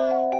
Bye.